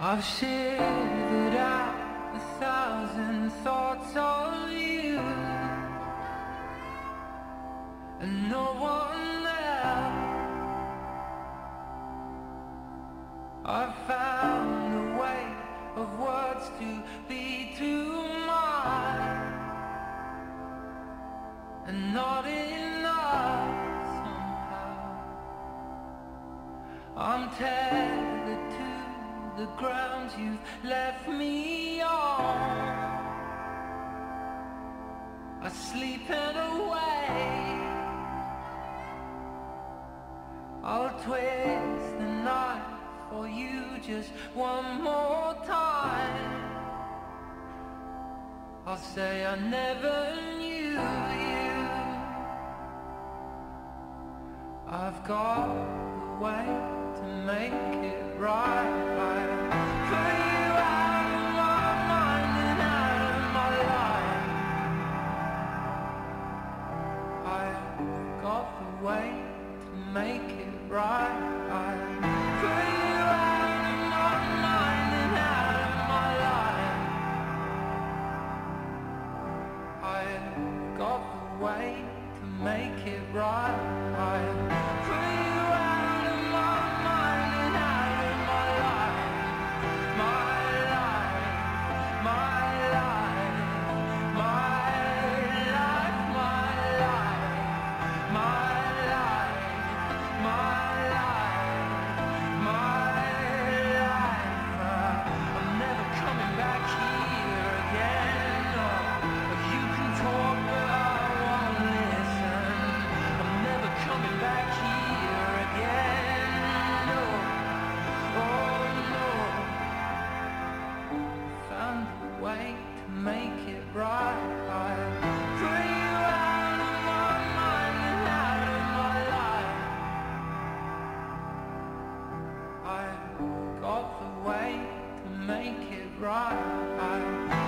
I've shivered out a thousand thoughts of you and no one there. I've found a way of words to be too mine and not enough somehow. I'm to the ground you've left me on. I sleep in away. I'll twist the knife for you just one more time. I'll say I never knew you. I've got the way got the way to make it right. I've the way to make it right.